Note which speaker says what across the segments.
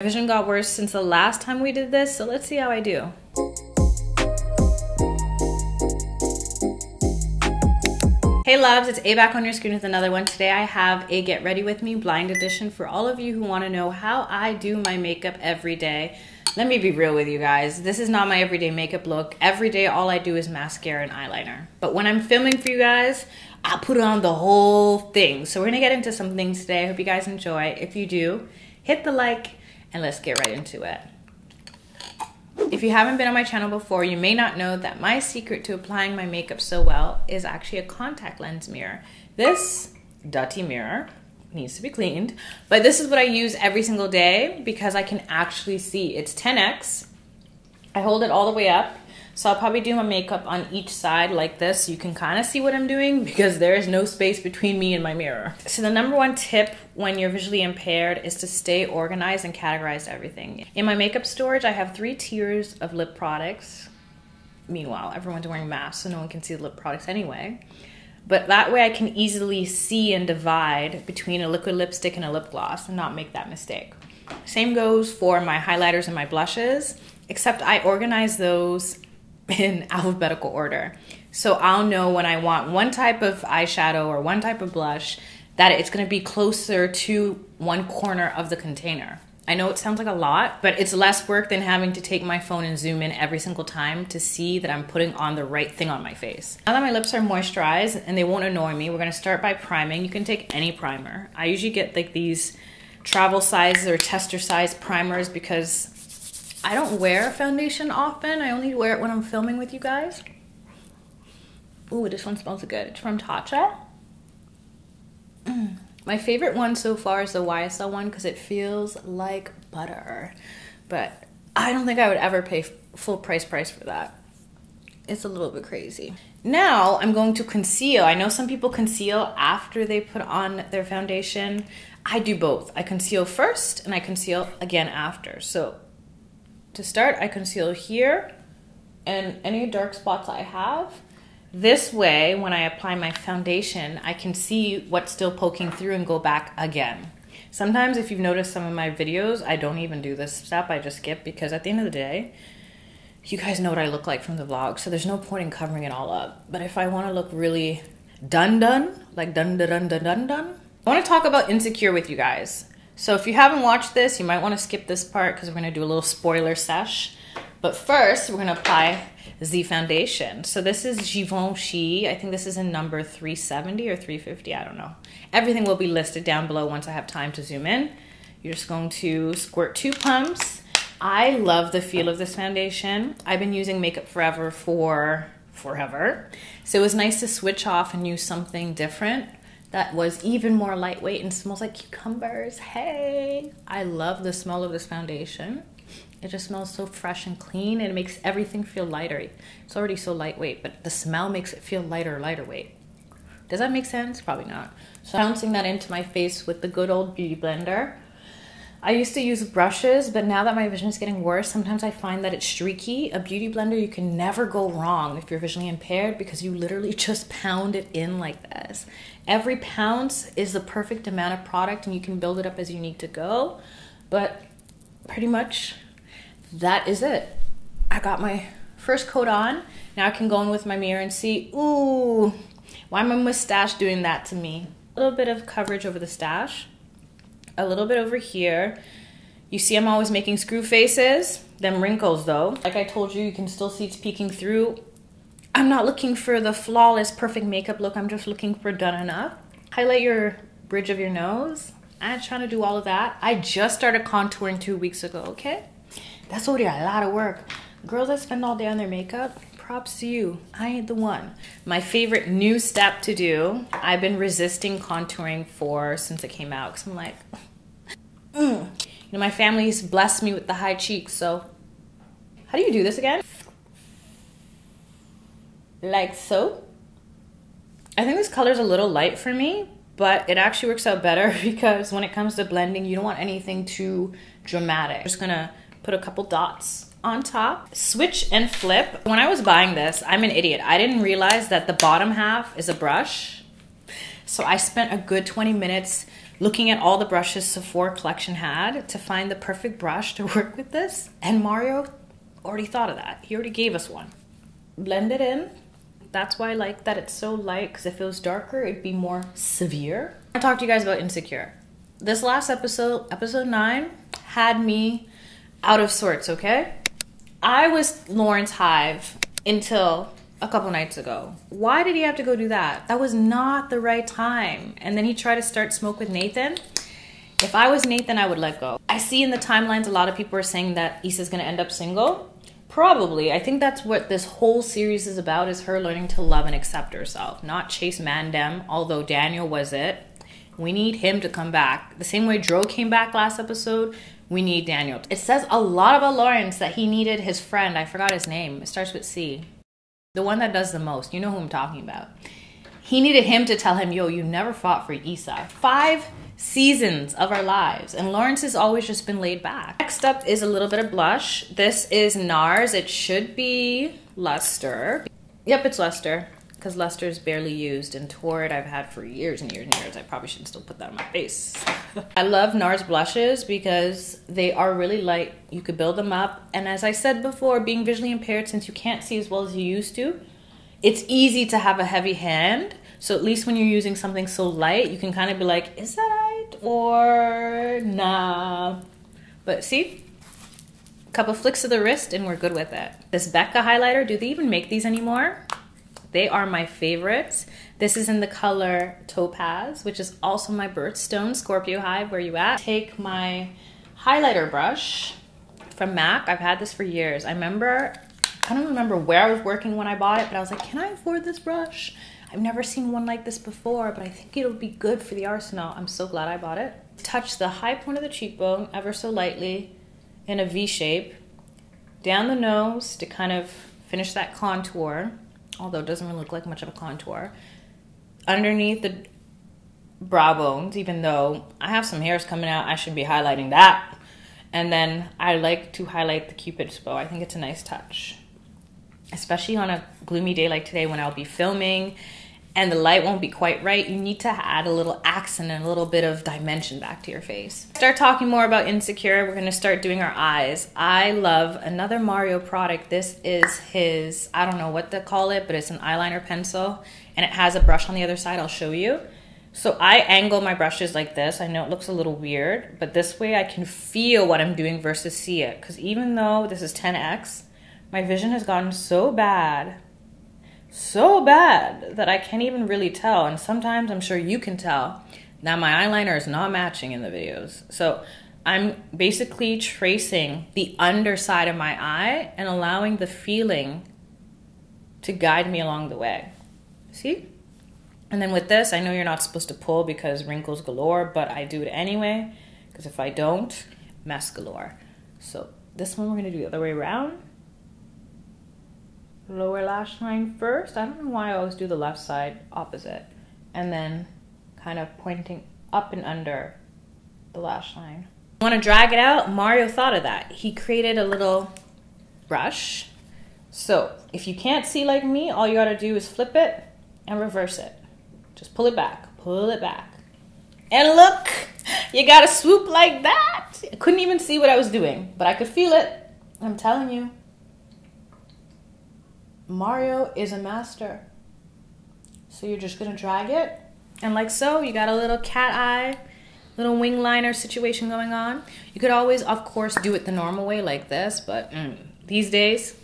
Speaker 1: My vision got worse since the last time we did this, so let's see how I do. Hey loves, it's A back on your screen with another one. Today I have a Get Ready With Me blind edition for all of you who wanna know how I do my makeup every day. Let me be real with you guys. This is not my everyday makeup look. Every day all I do is mascara and eyeliner. But when I'm filming for you guys, I put on the whole thing. So we're gonna get into some things today. I hope you guys enjoy. If you do, hit the like and let's get right into it. If you haven't been on my channel before, you may not know that my secret to applying my makeup so well is actually a contact lens mirror. This dirty mirror needs to be cleaned, but this is what I use every single day because I can actually see. It's 10x. I hold it all the way up so I'll probably do my makeup on each side like this. You can kind of see what I'm doing because there is no space between me and my mirror. So the number one tip when you're visually impaired is to stay organized and categorize everything. In my makeup storage, I have three tiers of lip products. Meanwhile, everyone's wearing masks so no one can see the lip products anyway. But that way I can easily see and divide between a liquid lipstick and a lip gloss and not make that mistake. Same goes for my highlighters and my blushes, except I organize those in alphabetical order. So I'll know when I want one type of eyeshadow or one type of blush that it's going to be closer to one corner of the container. I know it sounds like a lot, but it's less work than having to take my phone and zoom in every single time to see that I'm putting on the right thing on my face. Now that my lips are moisturized and they won't annoy me, we're gonna start by priming. You can take any primer. I usually get like these travel size or tester size primers because I don't wear foundation often. I only wear it when I'm filming with you guys. Ooh, this one smells good. It's from Tatcha. My favorite one so far is the YSL one because it feels like butter. But I don't think I would ever pay full price price for that. It's a little bit crazy. Now I'm going to conceal. I know some people conceal after they put on their foundation. I do both. I conceal first and I conceal again after. So to start, I conceal here and any dark spots I have. This way, when I apply my foundation, I can see what's still poking through and go back again. Sometimes if you've noticed some of my videos, I don't even do this step, I just skip because at the end of the day, you guys know what I look like from the vlog, so there's no point in covering it all up. But if I wanna look really done done, like done done done done done I wanna talk about insecure with you guys. So if you haven't watched this, you might want to skip this part because we're going to do a little spoiler sesh. But first, we're going to apply the foundation. So this is Givenchy. I think this is in number 370 or 350. I don't know. Everything will be listed down below once I have time to zoom in. You're just going to squirt two pumps. I love the feel of this foundation. I've been using Makeup Forever for forever. So it was nice to switch off and use something different that was even more lightweight and smells like cucumbers. Hey, I love the smell of this foundation. It just smells so fresh and clean and it makes everything feel lighter. It's already so lightweight, but the smell makes it feel lighter, lighter weight. Does that make sense? Probably not. So bouncing that into my face with the good old beauty blender. I used to use brushes, but now that my vision is getting worse, sometimes I find that it's streaky. A beauty blender, you can never go wrong if you're visually impaired because you literally just pound it in like this. Every pound is the perfect amount of product and you can build it up as you need to go. But pretty much that is it. I got my first coat on. Now I can go in with my mirror and see, ooh, why my mustache doing that to me? A little bit of coverage over the stash a little bit over here. You see I'm always making screw faces, them wrinkles though. Like I told you, you can still see it's peeking through. I'm not looking for the flawless, perfect makeup look. I'm just looking for done enough. Highlight your bridge of your nose. I'm trying to do all of that. I just started contouring two weeks ago, okay? That's already a lot of work. Girls that spend all day on their makeup, props to you. I ain't the one. My favorite new step to do, I've been resisting contouring for since it came out because I'm like, Mm. You know, my family's blessed me with the high cheeks, so how do you do this again? Like so. I think this color is a little light for me, but it actually works out better because when it comes to blending, you don't want anything too dramatic. I'm just gonna put a couple dots on top. Switch and flip. When I was buying this, I'm an idiot. I didn't realize that the bottom half is a brush. So I spent a good 20 minutes looking at all the brushes Sephora collection had to find the perfect brush to work with this. And Mario already thought of that. He already gave us one. Blend it in. That's why I like that it's so light because if it was darker, it'd be more severe. I talked to you guys about Insecure. This last episode, episode 9, had me out of sorts, okay? I was Lawrence Hive until a couple nights ago. Why did he have to go do that? That was not the right time. And then he tried to start smoke with Nathan. If I was Nathan, I would let go. I see in the timelines a lot of people are saying that Issa's gonna end up single. Probably. I think that's what this whole series is about is her learning to love and accept herself, not chase Mandem, although Daniel was it. We need him to come back. The same way Dro came back last episode, we need Daniel. It says a lot about Lawrence that he needed his friend. I forgot his name. It starts with C the one that does the most. You know who I'm talking about. He needed him to tell him, yo, you never fought for Issa. Five seasons of our lives. And Lawrence has always just been laid back. Next up is a little bit of blush. This is NARS. It should be Luster. Yep, it's Luster because luster's barely used and Torrid I've had for years and years and years. I probably should still put that on my face. I love NARS blushes because they are really light. You could build them up. And as I said before, being visually impaired, since you can't see as well as you used to, it's easy to have a heavy hand. So at least when you're using something so light, you can kind of be like, is that right? Or nah. But see, a couple flicks of the wrist and we're good with it. This Becca highlighter, do they even make these anymore? They are my favorites. This is in the color Topaz, which is also my birthstone, Scorpio Hive, where you at? Take my highlighter brush from MAC. I've had this for years. I remember, I don't remember where I was working when I bought it, but I was like, can I afford this brush? I've never seen one like this before, but I think it'll be good for the arsenal. I'm so glad I bought it. Touch the high point of the cheekbone ever so lightly in a V shape, down the nose to kind of finish that contour although it doesn't really look like much of a contour. Underneath the brow bones, even though I have some hairs coming out, I should be highlighting that. And then I like to highlight the cupid's bow. I think it's a nice touch. Especially on a gloomy day like today when I'll be filming and the light won't be quite right, you need to add a little accent and a little bit of dimension back to your face. Start talking more about Insecure. We're gonna start doing our eyes. I love another Mario product. This is his, I don't know what to call it, but it's an eyeliner pencil and it has a brush on the other side. I'll show you. So I angle my brushes like this. I know it looks a little weird, but this way I can feel what I'm doing versus see it. Because even though this is 10x, my vision has gotten so bad so bad that I can't even really tell. And sometimes I'm sure you can tell that my eyeliner is not matching in the videos. So I'm basically tracing the underside of my eye and allowing the feeling to guide me along the way. See? And then with this, I know you're not supposed to pull because wrinkles galore, but I do it anyway because if I don't, mess galore. So this one we're gonna do the other way around lower lash line first. I don't know why I always do the left side opposite. And then kind of pointing up and under the lash line. Want to drag it out? Mario thought of that. He created a little brush. So if you can't see like me, all you gotta do is flip it and reverse it. Just pull it back, pull it back. And look, you got a swoop like that. I couldn't even see what I was doing, but I could feel it. I'm telling you. Mario is a master. So you're just gonna drag it, and like so, you got a little cat eye, little wing liner situation going on. You could always, of course, do it the normal way like this, but mm, these days,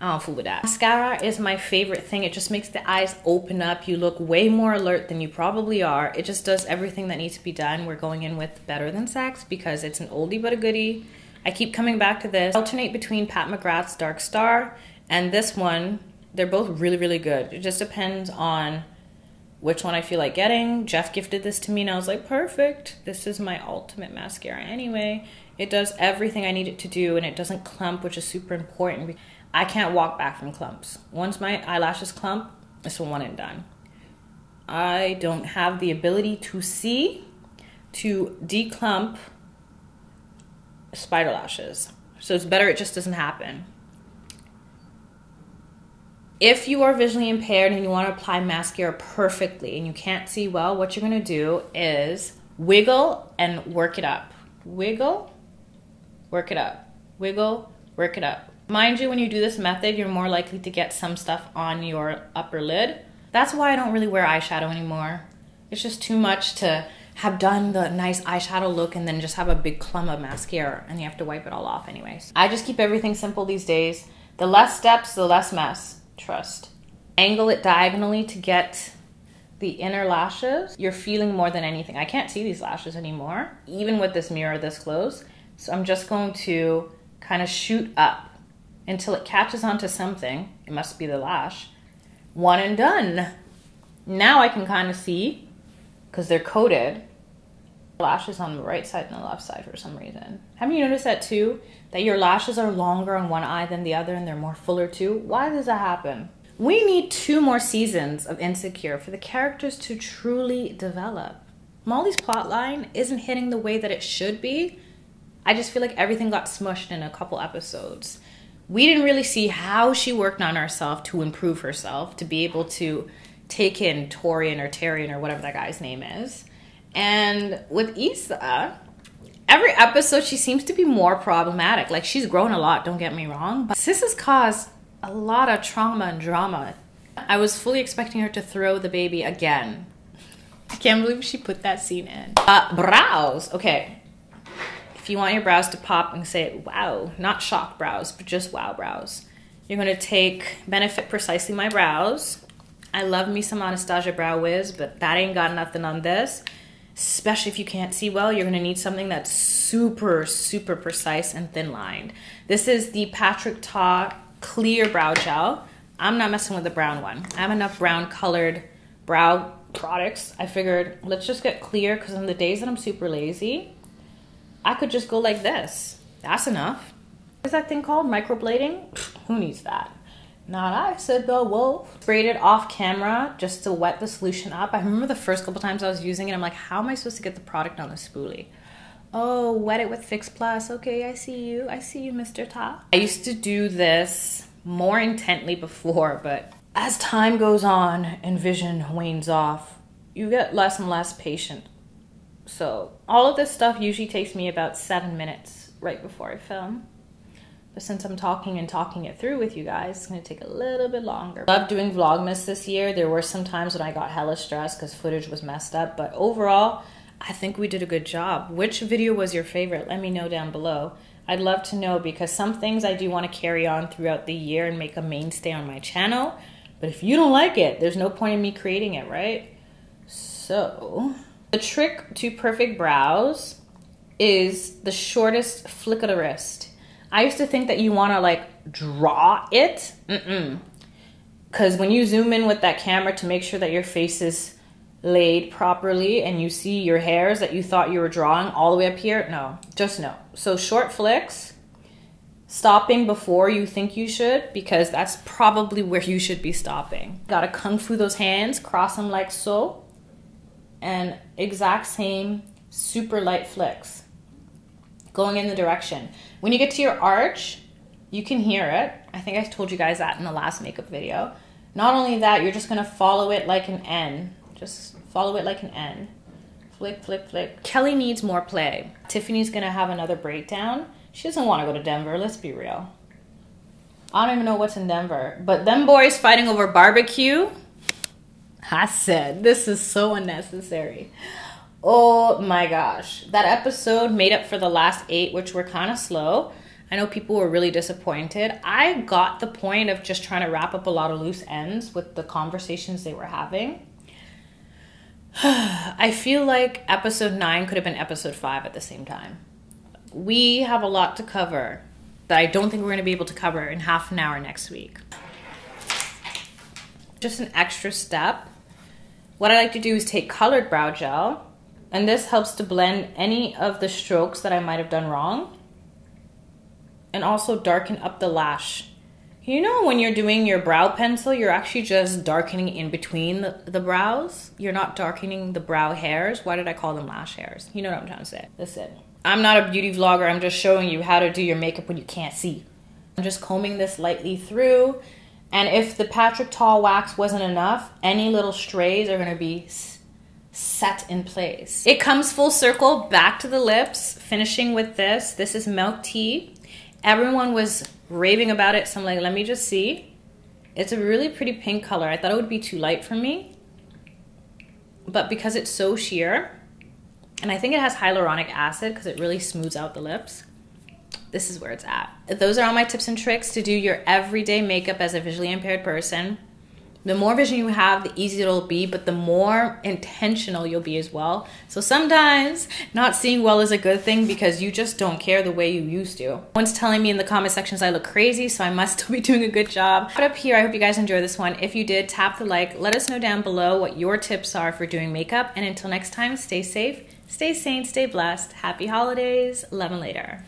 Speaker 1: I don't fool with that. Mascara is my favorite thing. It just makes the eyes open up. You look way more alert than you probably are. It just does everything that needs to be done. We're going in with Better Than Sex because it's an oldie but a goodie. I keep coming back to this. Alternate between Pat McGrath's Dark Star and this one, they're both really, really good. It just depends on which one I feel like getting. Jeff gifted this to me and I was like, perfect. This is my ultimate mascara anyway. It does everything I need it to do and it doesn't clump, which is super important. I can't walk back from clumps. Once my eyelashes clump, it's one and done. I don't have the ability to see to declump spider lashes. So it's better it just doesn't happen. If you are visually impaired and you want to apply mascara perfectly and you can't see well, what you're going to do is Wiggle and work it up. Wiggle, work it up. Wiggle, work it up. Mind you, when you do this method, you're more likely to get some stuff on your upper lid. That's why I don't really wear eyeshadow anymore. It's just too much to have done the nice eyeshadow look and then just have a big clump of mascara and you have to wipe it all off anyways. I just keep everything simple these days. The less steps, the less mess. Trust. Angle it diagonally to get the inner lashes. You're feeling more than anything. I can't see these lashes anymore, even with this mirror this close. So I'm just going to kind of shoot up until it catches onto something. It must be the lash. One and done. Now I can kind of see because they're coated lashes on the right side and the left side for some reason. Haven't you noticed that too? That your lashes are longer on one eye than the other and they're more fuller too? Why does that happen? We need two more seasons of Insecure for the characters to truly develop. Molly's plotline isn't hitting the way that it should be. I just feel like everything got smushed in a couple episodes. We didn't really see how she worked on herself to improve herself, to be able to take in Torian or Tarian or whatever that guy's name is and with Issa, every episode she seems to be more problematic. Like she's grown a lot, don't get me wrong, but sis has caused a lot of trauma and drama. I was fully expecting her to throw the baby again. I can't believe she put that scene in. Uh, brows. Okay. If you want your brows to pop and say, wow, not shock brows, but just wow brows, you're going to take Benefit Precisely My Brows. I love me some Anastasia Brow Wiz, but that ain't got nothing on this especially if you can't see well, you're gonna need something that's super, super precise and thin lined. This is the Patrick Ta Clear Brow Gel. I'm not messing with the brown one. I have enough brown colored brow products. I figured let's just get clear because on the days that I'm super lazy, I could just go like this. That's enough. What is that thing called? Microblading? Who needs that? Not I, said the wolf. Sprayed it off camera just to wet the solution up. I remember the first couple times I was using it, I'm like, how am I supposed to get the product on the spoolie? Oh, wet it with Fix Plus. Okay, I see you. I see you, Mr. Ta. I used to do this more intently before, but as time goes on and vision wanes off, you get less and less patient. So, all of this stuff usually takes me about seven minutes right before I film. But since I'm talking and talking it through with you guys, it's gonna take a little bit longer. Love doing Vlogmas this year. There were some times when I got hella stressed because footage was messed up, but overall, I think we did a good job. Which video was your favorite? Let me know down below. I'd love to know because some things I do want to carry on throughout the year and make a mainstay on my channel. But if you don't like it, there's no point in me creating it, right? So, the trick to perfect brows is the shortest flick of the wrist. I used to think that you want to like draw it. Mm-mm. Because when you zoom in with that camera to make sure that your face is laid properly and you see your hairs that you thought you were drawing all the way up here, no, just no. So short flicks, stopping before you think you should, because that's probably where you should be stopping. Gotta kung fu those hands, cross them like so, and exact same super light flicks going in the direction. When you get to your arch, you can hear it. I think I told you guys that in the last makeup video. Not only that, you're just gonna follow it like an N. Just follow it like an N. Flick, flick, flick. Kelly needs more play. Tiffany's gonna have another breakdown. She doesn't wanna go to Denver, let's be real. I don't even know what's in Denver. But them boys fighting over barbecue, I said, this is so unnecessary. Oh my gosh. That episode made up for the last eight, which were kind of slow. I know people were really disappointed. I got the point of just trying to wrap up a lot of loose ends with the conversations they were having. I feel like episode nine could have been episode five at the same time. We have a lot to cover that I don't think we're going to be able to cover in half an hour next week. Just an extra step. What I like to do is take colored brow gel and this helps to blend any of the strokes that I might have done wrong and also darken up the lash. You know when you're doing your brow pencil, you're actually just darkening in between the, the brows. You're not darkening the brow hairs. Why did I call them lash hairs? You know what I'm trying to say. Listen, I'm not a beauty vlogger. I'm just showing you how to do your makeup when you can't see. I'm just combing this lightly through. And if the Patrick Ta wax wasn't enough, any little strays are gonna be set in place. It comes full circle back to the lips, finishing with this. This is milk tea. Everyone was raving about it, so I'm like, let me just see. It's a really pretty pink color. I thought it would be too light for me. But because it's so sheer, and I think it has hyaluronic acid because it really smooths out the lips, this is where it's at. Those are all my tips and tricks to do your everyday makeup as a visually impaired person the more vision you have, the easier it'll be, but the more intentional you'll be as well. So sometimes not seeing well is a good thing because you just don't care the way you used to. One's telling me in the comment sections I look crazy, so I must still be doing a good job. But up here, I hope you guys enjoy this one. If you did, tap the like. Let us know down below what your tips are for doing makeup. And until next time, stay safe, stay sane, stay blessed. Happy holidays. Love and later.